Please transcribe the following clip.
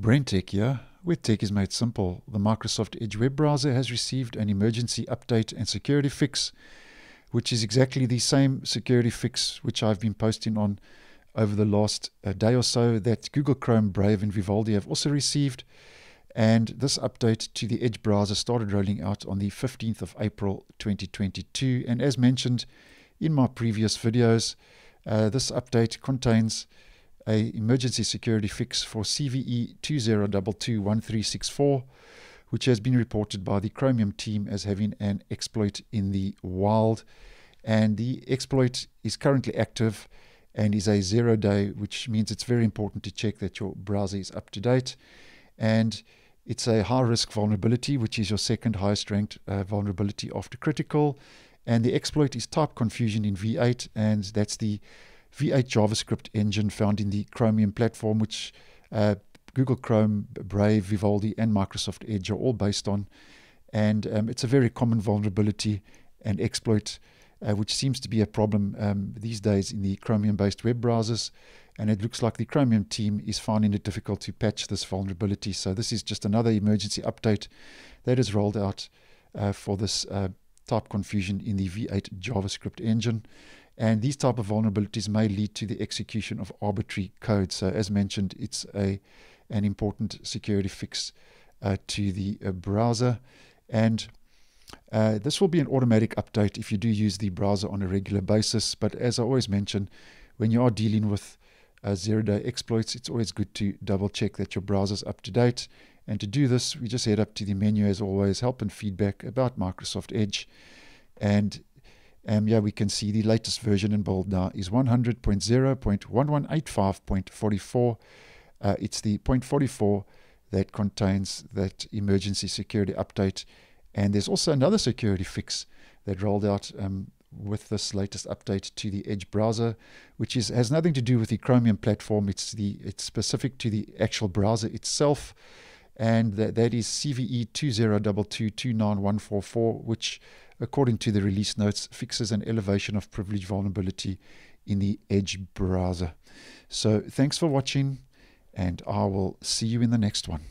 BrenTech here, where tech is made simple. The Microsoft Edge web browser has received an emergency update and security fix, which is exactly the same security fix which I've been posting on over the last uh, day or so that Google Chrome, Brave, and Vivaldi have also received. And this update to the Edge browser started rolling out on the 15th of April 2022. And as mentioned in my previous videos, uh, this update contains a emergency security fix for CVE 20221364, which has been reported by the Chromium team as having an exploit in the wild. And the exploit is currently active and is a zero day, which means it's very important to check that your browser is up to date. And it's a high risk vulnerability, which is your second highest ranked uh, vulnerability after critical. And the exploit is type confusion in V8, and that's the V8 JavaScript engine found in the Chromium platform, which uh, Google Chrome, Brave, Vivaldi, and Microsoft Edge are all based on. And um, it's a very common vulnerability and exploit, uh, which seems to be a problem um, these days in the Chromium based web browsers. And it looks like the Chromium team is finding it difficult to patch this vulnerability. So, this is just another emergency update that is rolled out uh, for this uh, type confusion in the V8 JavaScript engine. And these type of vulnerabilities may lead to the execution of arbitrary code. So as mentioned, it's a an important security fix uh, to the uh, browser. And uh, this will be an automatic update if you do use the browser on a regular basis. But as I always mention, when you are dealing with uh, zero-day exploits, it's always good to double check that your browser is up to date. And to do this, we just head up to the menu as always, help and feedback about Microsoft Edge. And um, yeah, we can see the latest version in bold now is 100.0.1185.44. Uh, it's the 0.44 that contains that emergency security update. And there's also another security fix that rolled out um, with this latest update to the Edge browser, which is has nothing to do with the Chromium platform. It's the it's specific to the actual browser itself, and that, that is CVE 2022291144, which according to the release notes, fixes an elevation of privilege vulnerability in the Edge browser. So thanks for watching, and I will see you in the next one.